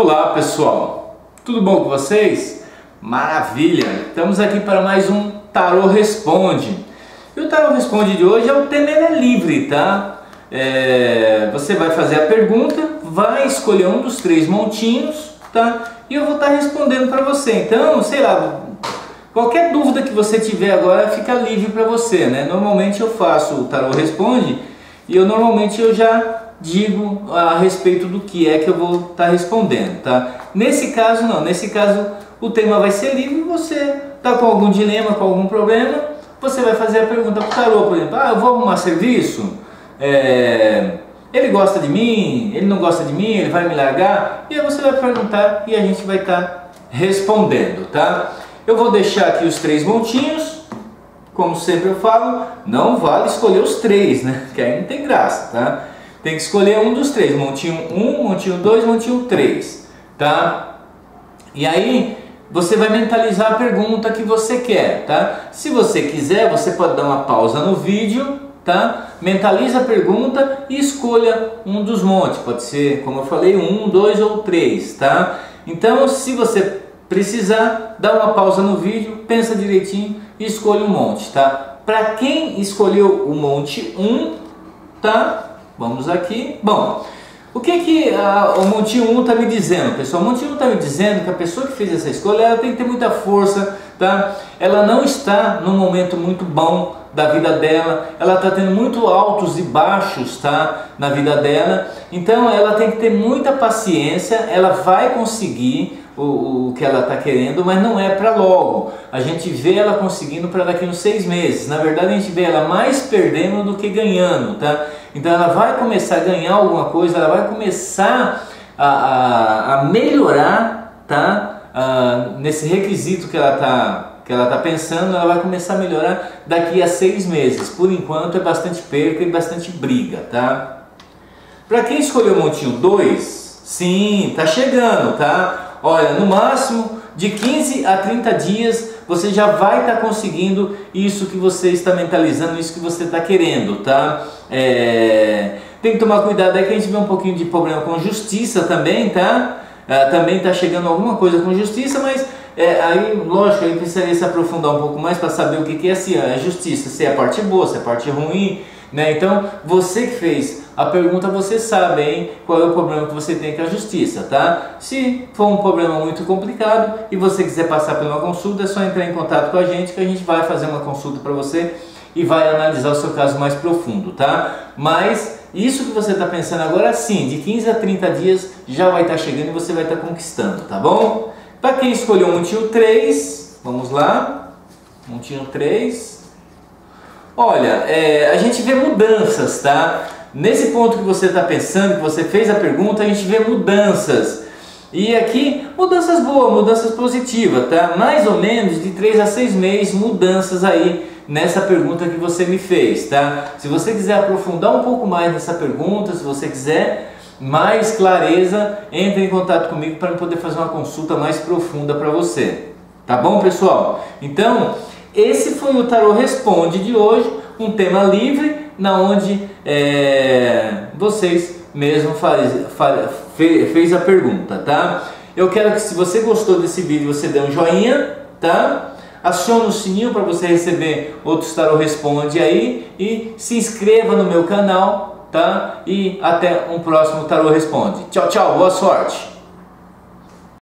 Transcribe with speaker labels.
Speaker 1: Olá pessoal, tudo bom com vocês? Maravilha! Estamos aqui para mais um Tarô Responde. E o Tarô Responde de hoje é o tema é livre, tá? É, você vai fazer a pergunta, vai escolher um dos três montinhos, tá? E eu vou estar respondendo para você. Então, sei lá, qualquer dúvida que você tiver agora fica livre para você, né? Normalmente eu faço o Tarô Responde e eu normalmente eu já digo a respeito do que é que eu vou estar tá respondendo, tá? Nesse caso não, nesse caso o tema vai ser livre, você está com algum dilema, com algum problema, você vai fazer a pergunta para o tarô, por exemplo, ah, eu vou arrumar serviço, é, ele gosta de mim, ele não gosta de mim, ele vai me largar, e aí você vai perguntar e a gente vai estar tá respondendo, tá? Eu vou deixar aqui os três montinhos, como sempre eu falo, não vale escolher os três, né? Que aí não tem graça, tá? Tem que escolher um dos três, montinho 1, montinho 2, montinho 3, tá? E aí você vai mentalizar a pergunta que você quer, tá? Se você quiser, você pode dar uma pausa no vídeo, tá? Mentaliza a pergunta e escolha um dos montes, pode ser, como eu falei, um, dois ou três, tá? Então, se você precisar, dá uma pausa no vídeo, pensa direitinho e escolha um monte, tá? Para quem escolheu o monte 1, tá? Vamos aqui. Bom, o que que a, o Monte 1 está me dizendo, pessoal? O Monte 1 está me dizendo que a pessoa que fez essa escolha ela tem que ter muita força, tá? Ela não está num momento muito bom da vida dela, ela está tendo muito altos e baixos, tá? Na vida dela, então ela tem que ter muita paciência, ela vai conseguir o, o que ela está querendo, mas não é para logo. A gente vê ela conseguindo para daqui uns seis meses. Na verdade, a gente vê ela mais perdendo do que ganhando, tá? Então ela vai começar a ganhar alguma coisa, ela vai começar a, a, a melhorar, tá? Ah, nesse requisito que ela está que ela está pensando, ela vai começar a melhorar daqui a seis meses. Por enquanto é bastante perca e bastante briga, tá? Para quem escolheu o montinho 2, sim, tá chegando, tá? Olha, no máximo de 15 a 30 dias você já vai estar tá conseguindo isso que você está mentalizando, isso que você está querendo, tá? É... Tem que tomar cuidado aí que a gente vê um pouquinho de problema com justiça também, tá? É, também está chegando alguma coisa com justiça, mas é, aí, lógico, aí precisaria se aprofundar um pouco mais para saber o que, que é assim, a justiça, se é a parte boa, se é a parte ruim, né? Então, você que fez a pergunta você sabe hein, qual é o problema que você tem com a justiça, tá? Se for um problema muito complicado e você quiser passar por uma consulta, é só entrar em contato com a gente que a gente vai fazer uma consulta para você e vai analisar o seu caso mais profundo, tá? Mas isso que você está pensando agora, sim, de 15 a 30 dias já vai estar tá chegando e você vai estar tá conquistando, tá bom? Para quem escolheu um tio 3, vamos lá, um tio 3. Olha, é, a gente vê mudanças, tá? Nesse ponto que você está pensando, que você fez a pergunta, a gente vê mudanças. E aqui, mudanças boas, mudanças positivas, tá? Mais ou menos de 3 a 6 meses, mudanças aí nessa pergunta que você me fez, tá? Se você quiser aprofundar um pouco mais nessa pergunta, se você quiser mais clareza, entre em contato comigo para poder fazer uma consulta mais profunda para você. Tá bom, pessoal? Então, esse foi o Tarô Responde de hoje, um tema livre na onde é, vocês mesmo faz, faz, fez a pergunta, tá? Eu quero que se você gostou desse vídeo, você dê um joinha, tá? Acione o sininho para você receber outros Tarô Responde aí e se inscreva no meu canal, tá? E até um próximo Tarô Responde. Tchau, tchau, boa sorte!